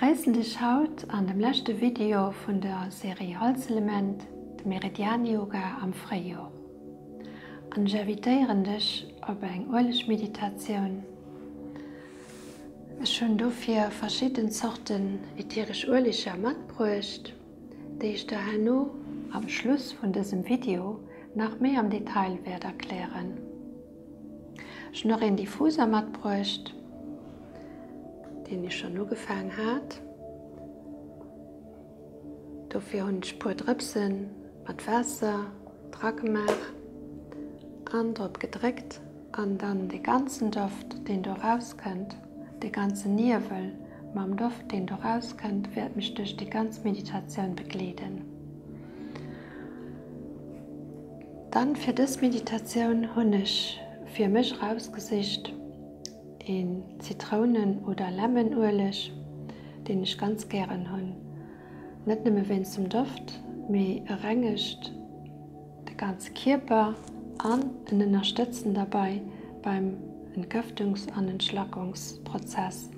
begrüßen dich haut an dem letzte Video von der Serie Holzelement de Meridian Yoga am Freio. Anjavitieren dich op eng Olech Meditation. Es schon dofir verschieden Sorten ätherisch urlicher Matt die ich der Hanno am Schluss von diesem Video nach mehr am Detail werde erklären. Schnorr in diffuser Matt den ich schon nur gefangen hat. Dafür hun Spurripsen, mit Wasser, Tragmach, androp gedreckt an dann den ganzen Duft, den du rauskennt, den ganzen Nierwel, mam Duft, den du rauskennt, wird mich durch die ganze Meditation begleiten. Dann für das Meditation Honig für mich rausgesicht en Zitronen oder Lammenurlech, den ich ganz gern hun. Net nimme wenn zum Duft, mé errengecht de ganz Kierper an in den Unterstützen dabei beim Entgöftungs- an Entschlackungsprozess.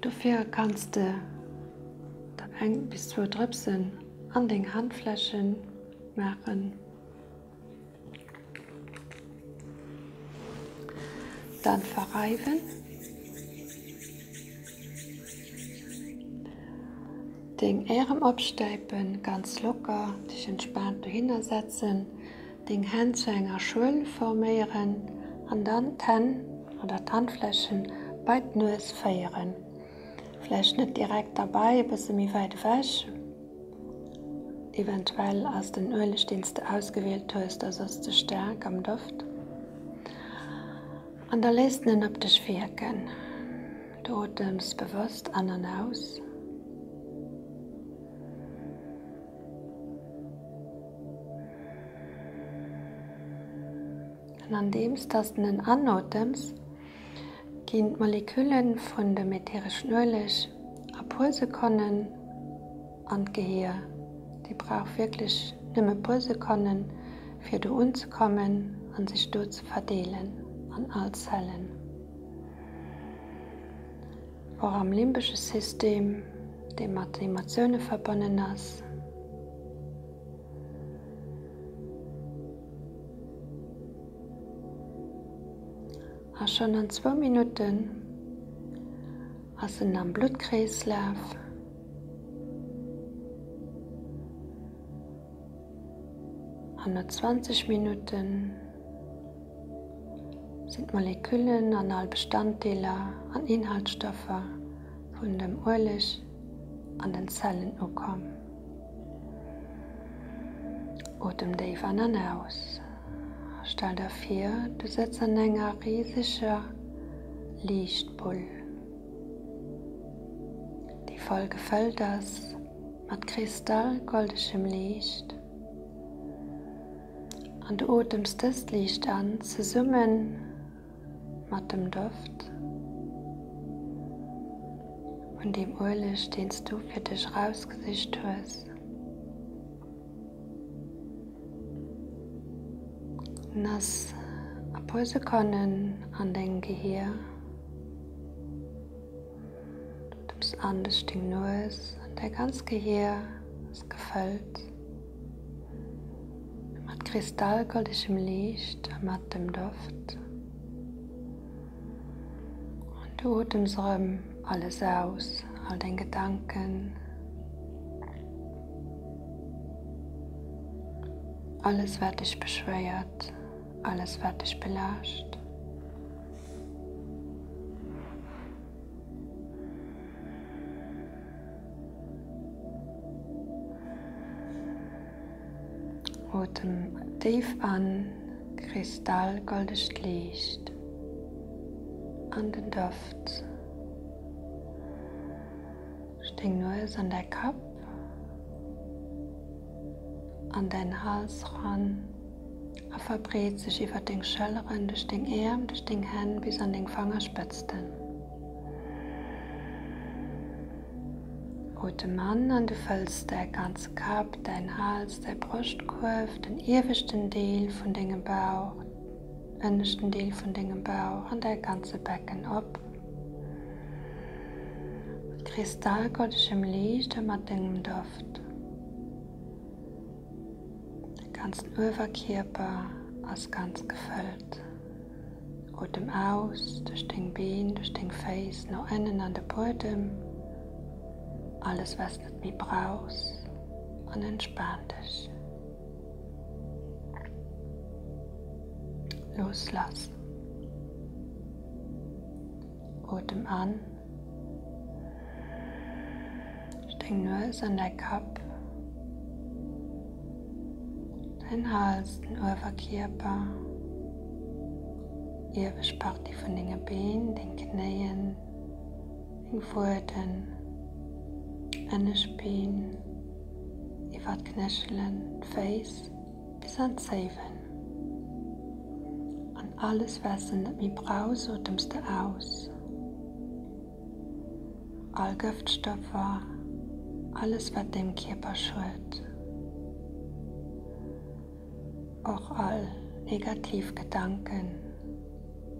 Dufir kannst du eng bis zu Drpsen an den Handflächen machen. Dann verreiben. Den Ährem absteipen ganz locker dich entspannt hinsetzen, den Händschennger Schul formieren, an dann Tan oder Tanflächen weit nues feieren. Fleisch nicht direkt dabei, bis mir weit wäsch. Eventuell aus den Öldienste ausgewählt hast, also ist zu stark am Duft an der lesten op wirken. Du atmest bewusst an und aus. Und an dems dass den anatmest, gehen Molekülen von dem ätherischen Ölig Pulse können an Gehir. Die braucht wirklich nimme Pulse können, für du unzukommen an sich dort zu verdelen an all Zellen. Vor am limbische System, dem mat Emotionune verbonnen ass, A schon an 2 Minuten ass en am Blutkreislauf, an 20 Minuten sind Molekülen an all Bestandteile an Inhaltsstoffe von dem Ölig an den Zellen kommen. Atem Dave an aus. Stell dafür, du setzt ein enger riesiger Lichtbull. Die Folge fällt das mit kristallgoldischem Licht. Und du atemst das Licht an, zu summen mat dem Duft und dem Öle stehst du für dich rausgesicht hast. Nass Pause können an den Gehir Du bist anders Ding Neues und der ganz Gehir es gefällt mat kristallgoldischem Licht mat dem Duft. Du Atemsäum alles aus, all den Gedanken, alles wird dich beschwert, alles wird dich belascht. Atem tief an, kristallgoldes Licht an den Duft. Sting Neues an der Kap, an deinen Hals ran, er verbret sich über den Schölleren durch den Arm, durch den Händen bis an den Fangerspitzen. Rote Mann an du fällst der ganze Kap, dein Hals, der Brustkurve, den ewigsten Deal von dem Bauch, ënnechten Deel vun degem Bau an der ganze Becken op. kristallgottechem Licht mat engem Duft. Den ganzen Överkörper ass ganz gefüllt. Otem aus, durch den Bein, durch den Face, no innen an de Boden. Alles was net mir brauchst und entspann dich. Loslassen. Atem an. Streng Nose an dein Kopf. Dein Hals, den Oberkörper. Ihr bespart die von den Beinen, den Knien, den Pfoten, eine Spine, die Knöcheln, Face bis an Zeven. Alles was mir brauchst, so dummst du aus all Giftstoffe, alles was dem Körper schuld. Auch all Negativgedanken,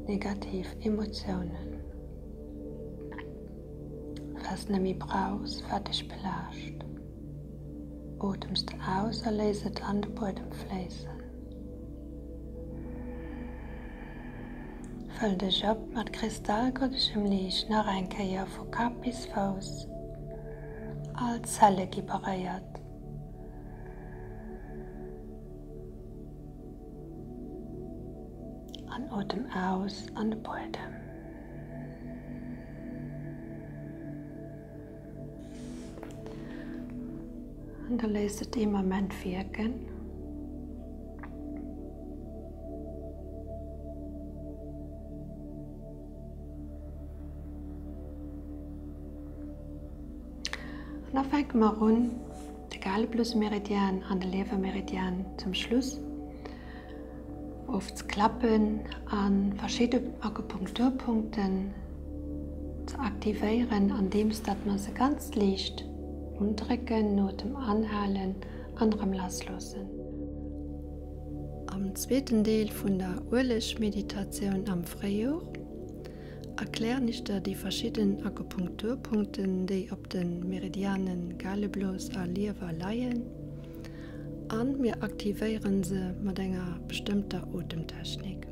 Negativemotionen. Was nämlich brauchst, fertig belascht. Atemst aus, erleset an den Boden fließen. Fëll de Job mat kristallgottechem Liich nach enkeier vu Kap bis Fos all Zelle giberéiert. An Otem aus an de Beute. An der leset im moment virken. Nafeik Marun de Galplus Meridian an de Levermeridian zum Schluss. Oft klappen an verschiedene Akupunkturpunkten zu aktivieren, an dem dat man se ganz licht undrecken, nur dem Anhalen anderem Lasslosen. Am zweiten Deel vun der Urlech Meditation am Freio erklär nicht da die verschiedenen Akupunkturpunkten, die op den Meridianen Galeblos a Lever leiien, an mir aktivieren se mat enger bestimmter Otemtechnik.